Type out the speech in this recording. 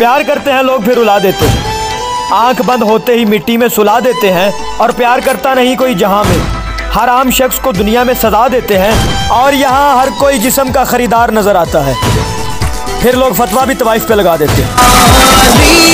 प्यार करते हैं, लोग फिर रुला देते हैं। आँख बंद होते ही मिट्टी में सुला देते हैं और प्यार करता नहीं कोई जहाँ में। हर आम शख्स को दुनिया में सजा देते हैं और यहाँ हर कोई जिसम का खरीदार नज़र आता है। फिर लोग फतवा भी तवाइफ पे लगा देते हैं।